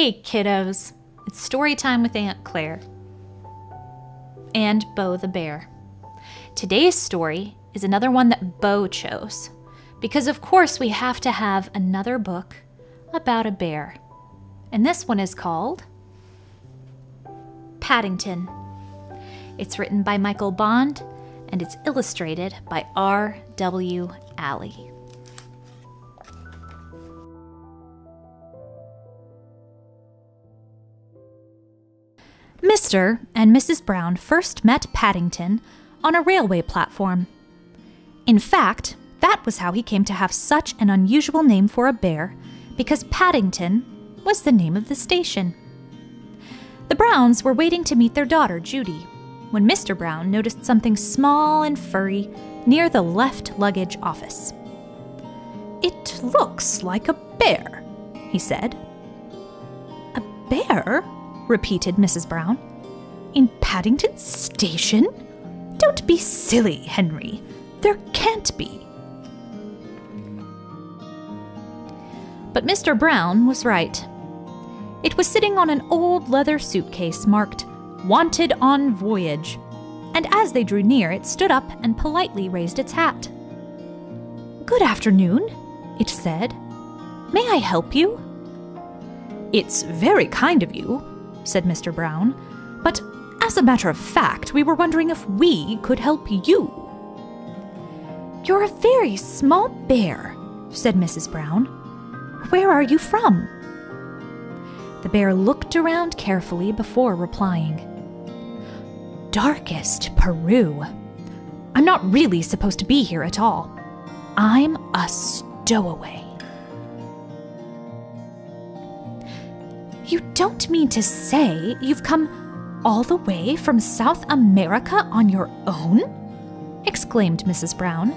Hey, kiddos. It's story time with Aunt Claire and Bo the Bear. Today's story is another one that Bo chose, because of course we have to have another book about a bear. And this one is called Paddington. It's written by Michael Bond and it's illustrated by R.W. Alley. Mr. and Mrs. Brown first met Paddington on a railway platform. In fact, that was how he came to have such an unusual name for a bear, because Paddington was the name of the station. The Browns were waiting to meet their daughter, Judy, when Mr. Brown noticed something small and furry near the left luggage office. It looks like a bear, he said. A bear? Repeated Mrs. Brown. In Paddington Station? Don't be silly, Henry. There can't be. But Mr. Brown was right. It was sitting on an old leather suitcase marked Wanted on Voyage, and as they drew near, it stood up and politely raised its hat. Good afternoon, it said. May I help you? It's very kind of you, said Mr. Brown, but as a matter of fact, we were wondering if we could help you. You're a very small bear, said Mrs. Brown. Where are you from? The bear looked around carefully before replying. Darkest Peru. I'm not really supposed to be here at all. I'm a stowaway. You don't mean to say you've come all the way from South America on your own? exclaimed Mrs. Brown.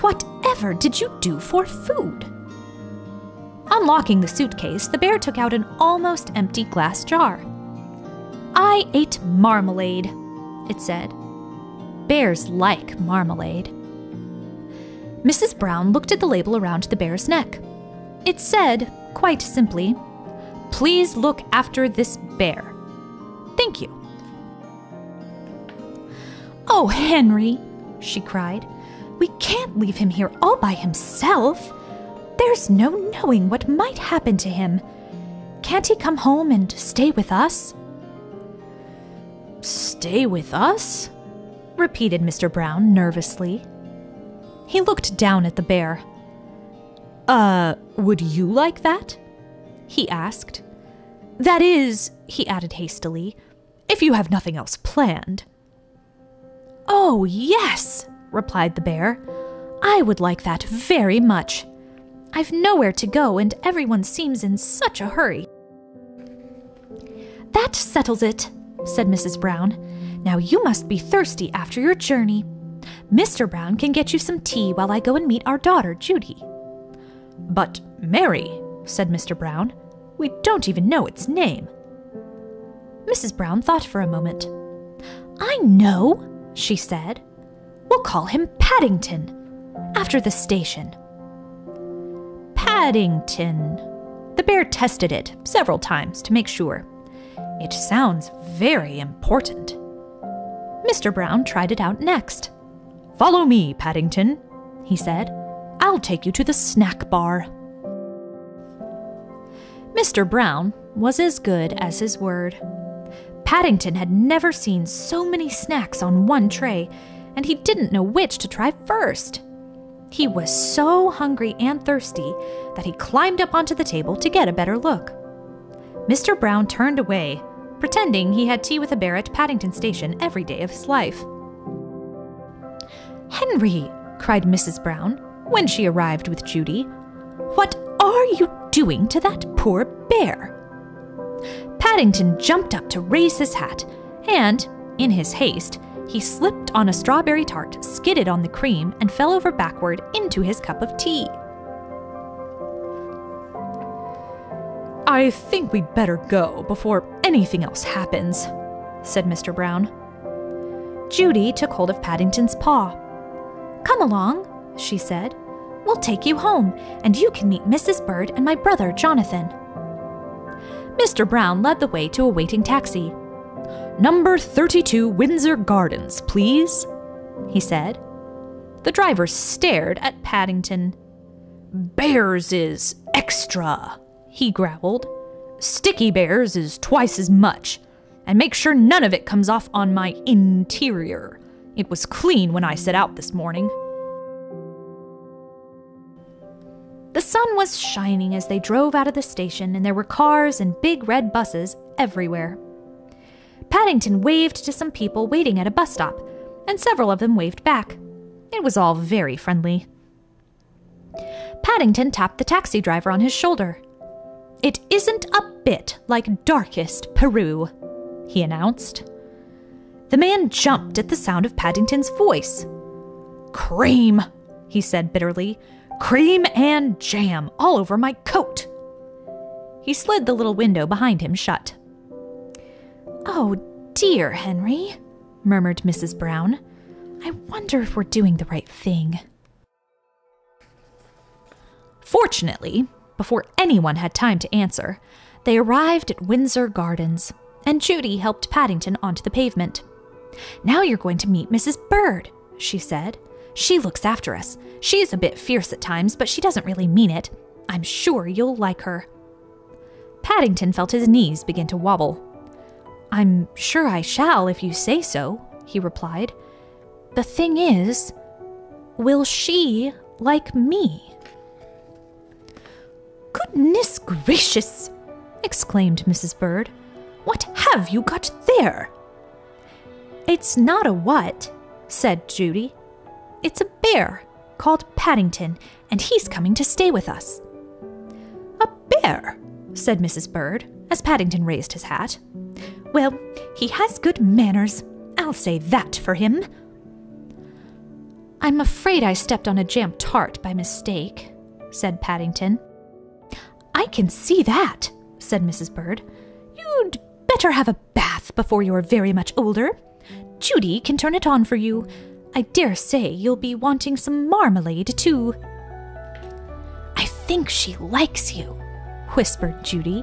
Whatever did you do for food? Unlocking the suitcase, the bear took out an almost empty glass jar. I ate marmalade, it said. Bears like marmalade. Mrs. Brown looked at the label around the bear's neck. It said, quite simply, Please look after this bear. Thank you. Oh, Henry, she cried. We can't leave him here all by himself. There's no knowing what might happen to him. Can't he come home and stay with us? Stay with us? repeated Mr. Brown nervously. He looked down at the bear. Uh, would you like that? he asked. That is, he added hastily, if you have nothing else planned. Oh, yes, replied the bear. I would like that very much. I've nowhere to go, and everyone seems in such a hurry. That settles it, said Mrs. Brown. Now you must be thirsty after your journey. Mr. Brown can get you some tea while I go and meet our daughter, Judy. But, Mary, said Mr. Brown, we don't even know its name. Mrs. Brown thought for a moment. I know, she said. We'll call him Paddington, after the station. Paddington. The bear tested it several times to make sure. It sounds very important. Mr. Brown tried it out next. Follow me, Paddington, he said. I'll take you to the snack bar. Mr. Brown was as good as his word. Paddington had never seen so many snacks on one tray, and he didn't know which to try first. He was so hungry and thirsty that he climbed up onto the table to get a better look. Mr. Brown turned away, pretending he had tea with a bear at Paddington Station every day of his life. Henry, cried Mrs. Brown when she arrived with Judy, what are you doing to that poor bear? Paddington jumped up to raise his hat, and, in his haste, he slipped on a strawberry tart, skidded on the cream, and fell over backward into his cup of tea. I think we'd better go before anything else happens, said Mr. Brown. Judy took hold of Paddington's paw. Come along, she said. We'll take you home, and you can meet Mrs. Bird and my brother Jonathan. Mr. Brown led the way to a waiting taxi. Number 32 Windsor Gardens, please, he said. The driver stared at Paddington. Bears is extra, he growled. Sticky Bears is twice as much. And make sure none of it comes off on my interior. It was clean when I set out this morning. The sun was shining as they drove out of the station, and there were cars and big red buses everywhere. Paddington waved to some people waiting at a bus stop, and several of them waved back. It was all very friendly. Paddington tapped the taxi driver on his shoulder. It isn't a bit like darkest Peru, he announced. The man jumped at the sound of Paddington's voice. Cream, he said bitterly. Cream and jam all over my coat. He slid the little window behind him shut. Oh, dear, Henry, murmured Mrs. Brown. I wonder if we're doing the right thing. Fortunately, before anyone had time to answer, they arrived at Windsor Gardens, and Judy helped Paddington onto the pavement. Now you're going to meet Mrs. Bird, she said. She looks after us. She's a bit fierce at times, but she doesn't really mean it. I'm sure you'll like her. Paddington felt his knees begin to wobble. I'm sure I shall if you say so, he replied. The thing is, will she like me? Goodness gracious! exclaimed Mrs. Bird. What have you got there? It's not a what, said Judy. It's a bear called Paddington, and he's coming to stay with us. A bear, said Mrs. Bird, as Paddington raised his hat. Well, he has good manners. I'll say that for him. I'm afraid I stepped on a jam tart by mistake, said Paddington. I can see that, said Mrs. Bird. You'd better have a bath before you're very much older. Judy can turn it on for you. I dare say you'll be wanting some marmalade, too. I think she likes you, whispered Judy.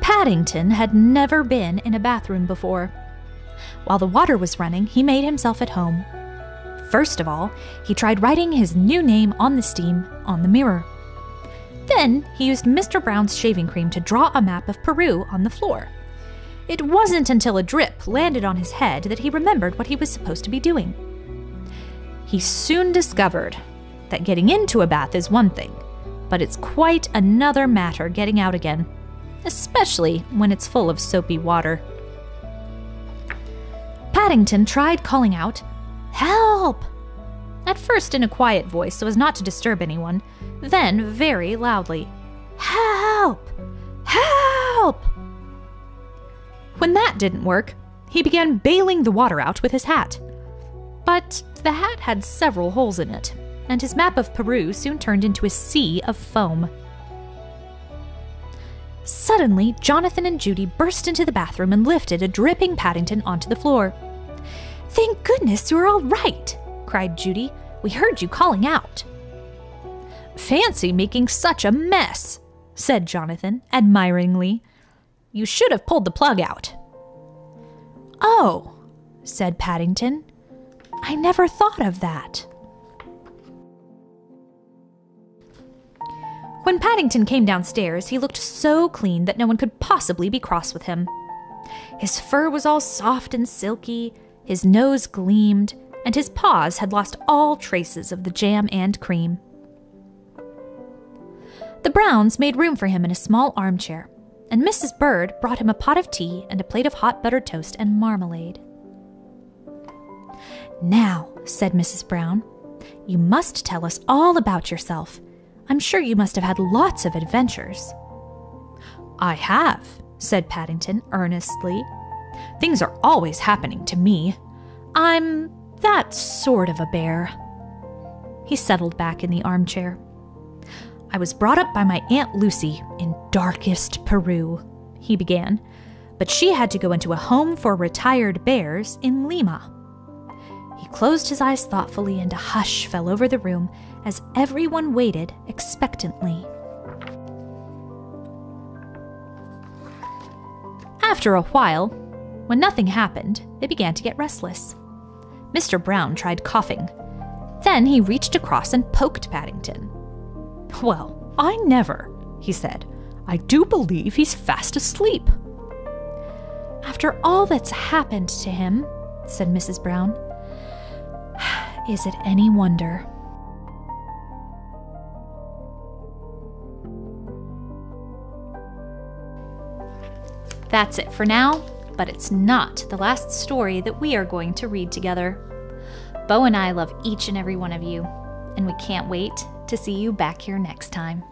Paddington had never been in a bathroom before. While the water was running, he made himself at home. First of all, he tried writing his new name on the steam on the mirror. Then he used Mr. Brown's shaving cream to draw a map of Peru on the floor. It wasn't until a drip landed on his head that he remembered what he was supposed to be doing. He soon discovered that getting into a bath is one thing, but it's quite another matter getting out again, especially when it's full of soapy water. Paddington tried calling out, Help! At first in a quiet voice so as not to disturb anyone, then very loudly, Help! Help! When that didn't work, he began bailing the water out with his hat. But the hat had several holes in it, and his map of Peru soon turned into a sea of foam. Suddenly, Jonathan and Judy burst into the bathroom and lifted a dripping Paddington onto the floor. Thank goodness you're all right, cried Judy. We heard you calling out. Fancy making such a mess, said Jonathan admiringly. You should have pulled the plug out. Oh, said Paddington. I never thought of that. When Paddington came downstairs, he looked so clean that no one could possibly be cross with him. His fur was all soft and silky, his nose gleamed, and his paws had lost all traces of the jam and cream. The Browns made room for him in a small armchair, and Mrs. Bird brought him a pot of tea and a plate of hot buttered toast and marmalade. Now, said Mrs. Brown, you must tell us all about yourself. I'm sure you must have had lots of adventures. I have, said Paddington earnestly. Things are always happening to me. I'm that sort of a bear. He settled back in the armchair. I was brought up by my Aunt Lucy in darkest Peru, he began, but she had to go into a home for retired bears in Lima. He closed his eyes thoughtfully and a hush fell over the room as everyone waited expectantly. After a while, when nothing happened, they began to get restless. Mr. Brown tried coughing. Then he reached across and poked Paddington. Well, I never, he said. I do believe he's fast asleep. After all that's happened to him, said Mrs. Brown, is it any wonder? That's it for now, but it's not the last story that we are going to read together. Bo and I love each and every one of you, and we can't wait to see you back here next time.